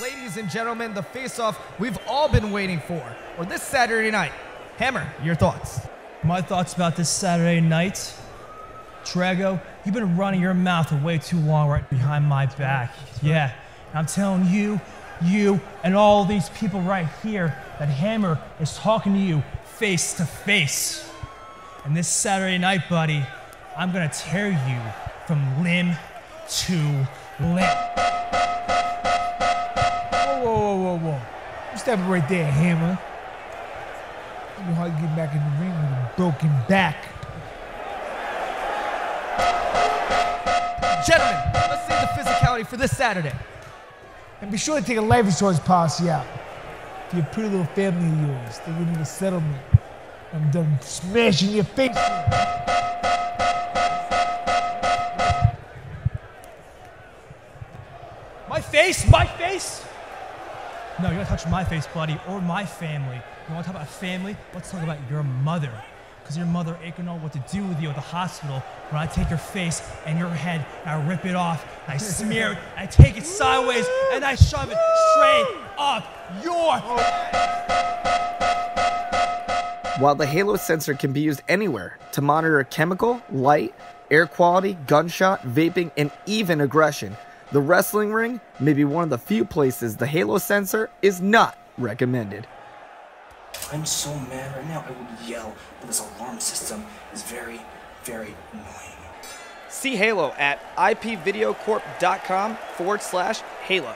ladies and gentlemen, the face-off we've all been waiting for, or this Saturday night. Hammer, your thoughts? My thoughts about this Saturday night. Drago, you've been running your mouth way too long right behind my back. Yeah, I'm telling you, you, and all these people right here that Hammer is talking to you face to face. And this Saturday night, buddy, I'm gonna tear you from limb to limb. It right there, Hammer. You know how you get back in the ring with a broken back. Gentlemen, let's see the physicality for this Saturday. And be sure to take a life insurance policy out for your pretty little family of yours. They will need a settlement. I'm done smashing your face. My face? My face? No, you're not touching my face, buddy, or my family. You want to talk about family? Let's talk about your mother. Because your mother ain't gonna know what to do with you at the hospital when I take your face and your head and I rip it off, and I smear it, and I take it sideways, and I shove it straight up your. While the Halo sensor can be used anywhere to monitor chemical, light, air quality, gunshot, vaping, and even aggression, the wrestling ring may be one of the few places the Halo sensor is not recommended. I'm so mad right now, I would yell, but this alarm system is very, very annoying. See Halo at ipvideocorp.com forward slash Halo.